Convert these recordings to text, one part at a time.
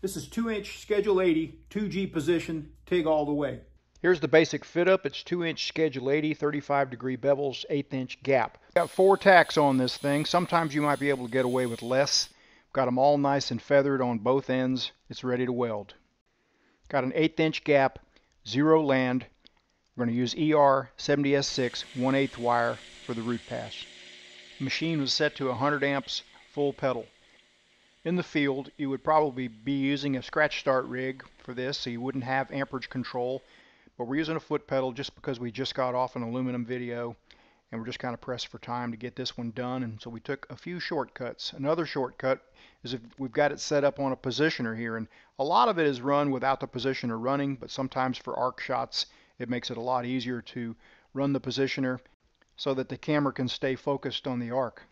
This is 2-inch Schedule 80, 2G position, TIG all the way. Here's the basic fit up. It's 2-inch Schedule 80, 35 degree bevels, 8th inch gap. Got four tacks on this thing. Sometimes you might be able to get away with less. Got them all nice and feathered on both ends. It's ready to weld. Got an 8th inch gap, zero land. We're going to use ER70S6 1 8 wire for the root pass. Machine was set to 100 amps full pedal. In the field, you would probably be using a scratch start rig for this, so you wouldn't have amperage control. But we're using a foot pedal just because we just got off an aluminum video and we're just kind of pressed for time to get this one done. And so we took a few shortcuts. Another shortcut is if we've got it set up on a positioner here. And a lot of it is run without the positioner running, but sometimes for arc shots, it makes it a lot easier to run the positioner so that the camera can stay focused on the arc.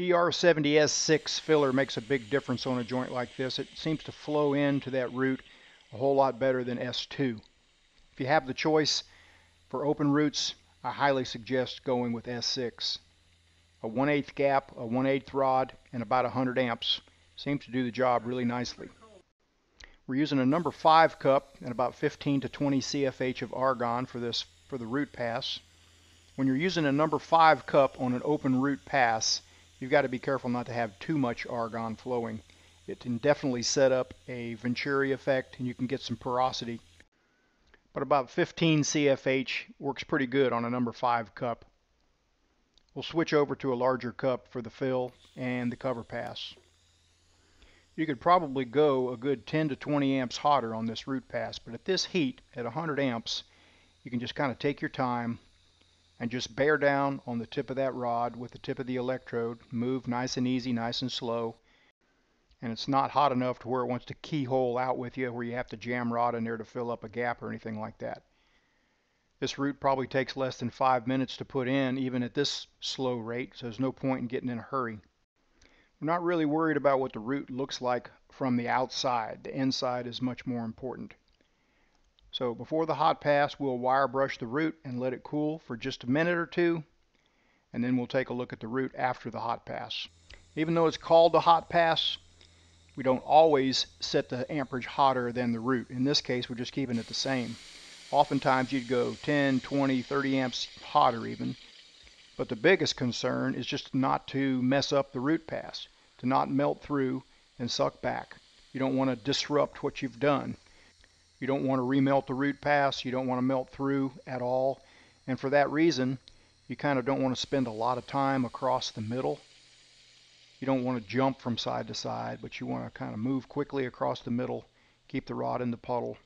ER70S6 filler makes a big difference on a joint like this. It seems to flow into that root a whole lot better than S2. If you have the choice for open roots, I highly suggest going with S6. A 1 8 gap, a 1 8 rod, and about 100 amps seems to do the job really nicely. We're using a number 5 cup and about 15 to 20 CFH of argon for this for the root pass. When you're using a number 5 cup on an open root pass, you've got to be careful not to have too much argon flowing. It can definitely set up a Venturi effect and you can get some porosity. But about 15 CFH works pretty good on a number 5 cup. We'll switch over to a larger cup for the fill and the cover pass. You could probably go a good 10 to 20 amps hotter on this root pass, but at this heat, at 100 amps, you can just kind of take your time and just bear down on the tip of that rod with the tip of the electrode. Move nice and easy, nice and slow. And it's not hot enough to where it wants to keyhole out with you where you have to jam rod in there to fill up a gap or anything like that. This root probably takes less than five minutes to put in even at this slow rate, so there's no point in getting in a hurry. We're not really worried about what the root looks like from the outside. The inside is much more important. So before the hot pass, we'll wire brush the root and let it cool for just a minute or two. And then we'll take a look at the root after the hot pass. Even though it's called the hot pass, we don't always set the amperage hotter than the root. In this case, we're just keeping it the same. Oftentimes you'd go 10, 20, 30 amps hotter even. But the biggest concern is just not to mess up the root pass, to not melt through and suck back. You don't want to disrupt what you've done. You don't want to remelt the root pass. You don't want to melt through at all. And for that reason, you kind of don't want to spend a lot of time across the middle. You don't want to jump from side to side, but you want to kind of move quickly across the middle, keep the rod in the puddle,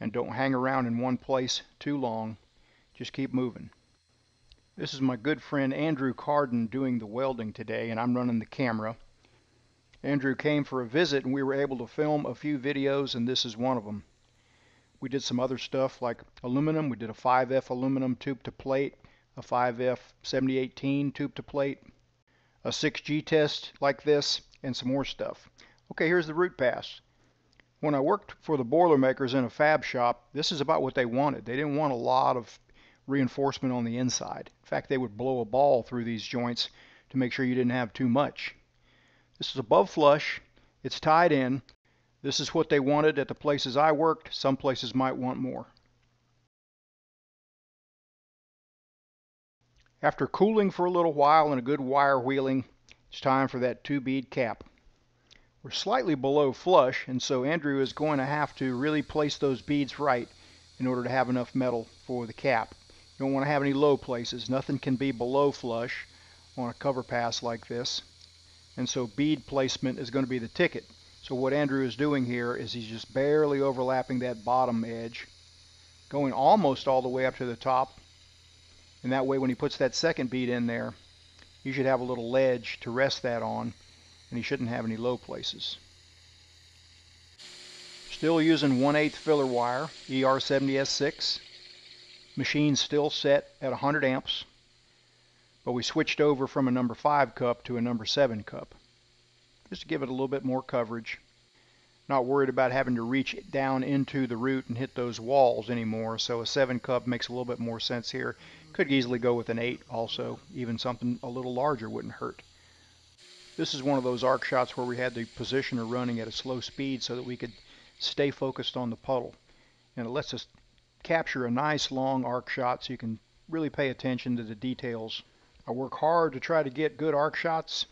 and don't hang around in one place too long. Just keep moving. This is my good friend Andrew Cardin doing the welding today, and I'm running the camera. Andrew came for a visit, and we were able to film a few videos, and this is one of them. We did some other stuff like aluminum. We did a 5F aluminum tube to plate, a 5F 7018 tube to plate, a 6G test like this, and some more stuff. Okay, here's the root pass. When I worked for the Boilermakers in a fab shop, this is about what they wanted. They didn't want a lot of reinforcement on the inside. In fact, they would blow a ball through these joints to make sure you didn't have too much. This is above flush. It's tied in. This is what they wanted at the places I worked. Some places might want more. After cooling for a little while and a good wire wheeling, it's time for that two bead cap. We're slightly below flush, and so Andrew is going to have to really place those beads right in order to have enough metal for the cap. You don't want to have any low places. Nothing can be below flush on a cover pass like this. And so bead placement is going to be the ticket. So what Andrew is doing here is he's just barely overlapping that bottom edge, going almost all the way up to the top. And that way when he puts that second bead in there, you should have a little ledge to rest that on, and he shouldn't have any low places. Still using 1 8 filler wire, ER70S6. Machine still set at 100 amps, but we switched over from a number 5 cup to a number 7 cup just to give it a little bit more coverage. Not worried about having to reach down into the root and hit those walls anymore, so a 7 cup makes a little bit more sense here. Could easily go with an 8 also, even something a little larger wouldn't hurt. This is one of those arc shots where we had the positioner running at a slow speed so that we could stay focused on the puddle. And it lets us capture a nice long arc shot so you can really pay attention to the details. I work hard to try to get good arc shots.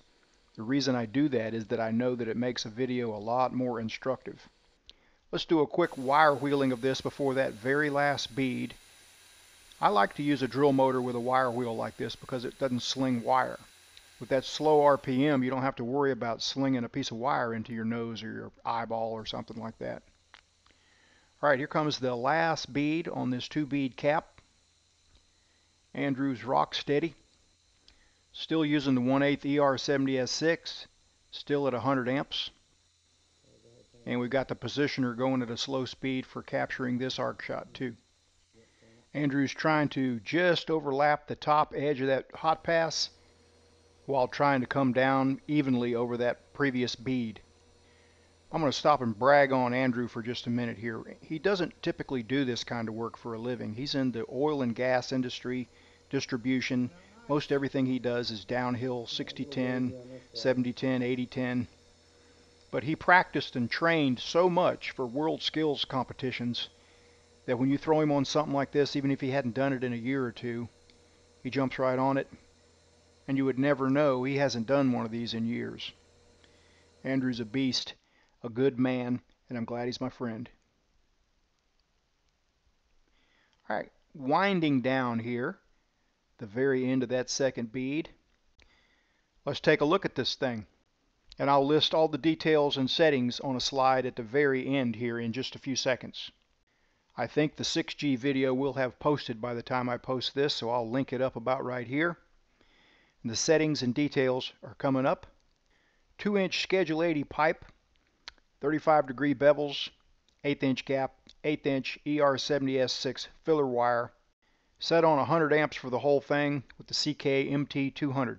The reason I do that is that I know that it makes a video a lot more instructive. Let's do a quick wire wheeling of this before that very last bead. I like to use a drill motor with a wire wheel like this because it doesn't sling wire. With that slow RPM, you don't have to worry about slinging a piece of wire into your nose or your eyeball or something like that. All right, here comes the last bead on this two bead cap. Andrews Rock Steady. Still using the 1 8 ER70S6, still at 100 amps. And we've got the positioner going at a slow speed for capturing this arc shot too. Andrew's trying to just overlap the top edge of that hot pass while trying to come down evenly over that previous bead. I'm going to stop and brag on Andrew for just a minute here. He doesn't typically do this kind of work for a living. He's in the oil and gas industry, distribution. Most everything he does is downhill 60-10, 70-10, 80-10 but he practiced and trained so much for world skills competitions that when you throw him on something like this, even if he hadn't done it in a year or two, he jumps right on it, and you would never know he hasn't done one of these in years. Andrew's a beast, a good man, and I'm glad he's my friend. All right, winding down here, the very end of that second bead. Let's take a look at this thing and I'll list all the details and settings on a slide at the very end here in just a few seconds. I think the 6G video will have posted by the time I post this, so I'll link it up about right here. And the settings and details are coming up. 2 inch Schedule 80 pipe, 35 degree bevels, 8th inch gap, 8th inch ER70S6 filler wire, set on 100 amps for the whole thing with the CK MT200.